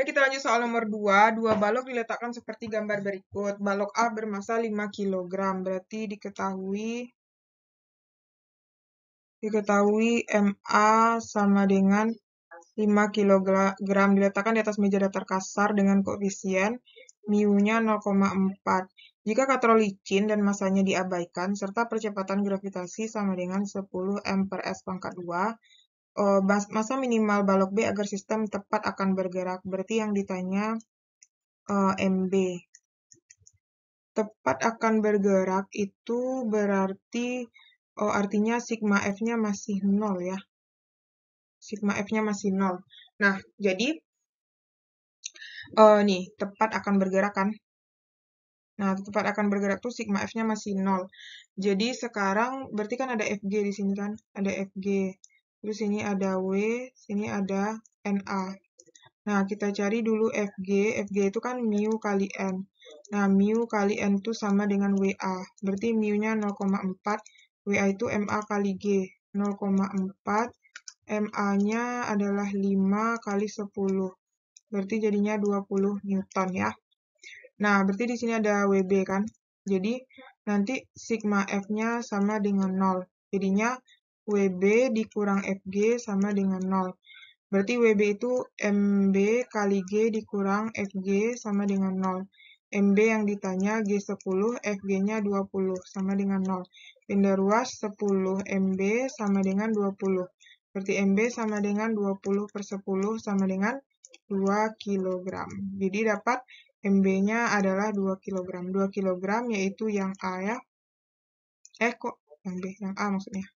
Baik, kita lanjut soal nomor 2. Dua balok diletakkan seperti gambar berikut. Balok A bermasa 5 kg, berarti diketahui diketahui MA sama dengan 5 kg diletakkan di atas meja datar kasar dengan koefisien mu-nya 0,4. Jika katrol licin dan masanya diabaikan, serta percepatan gravitasi sama dengan 10 m per s pangkat 2, uh, masa minimal balok B agar sistem tepat akan bergerak. Berarti yang ditanya eh, MB. Tepat akan bergerak itu berarti oh, artinya sigma F-nya masih 0 ya. Sigma F-nya masih 0. Nah, jadi uh, nih, tepat akan bergerak kan? Nah, tepat akan bergerak tuh sigma F-nya masih 0. Jadi sekarang berarti kan ada FG di sini kan? Ada FG. Terus sini ada W, sini ada NA. Nah, kita cari dulu FG. FG itu kan mu kali N. Nah, mu kali N itu sama dengan WA. Berarti mu-nya 0,4. WA itu MA kali G. 0,4. MA-nya adalah 5 kali 10. Berarti jadinya 20 Newton ya. Nah, berarti di sini ada WB kan. Jadi, nanti sigma F-nya sama dengan 0. Jadinya WB dikurang FG sama dengan 0. Berarti WB itu MB kali G dikurang FG sama dengan 0. MB yang ditanya G10, FG-nya 20, sama dengan 0. Pindah ruas 10 MB sama dengan 20. Berarti MB sama dengan 20 per 10 sama dengan 2 kg. Jadi dapat MB-nya adalah 2 kg. 2 kg yaitu yang A ya. Eh kok yang B? Yang A maksudnya.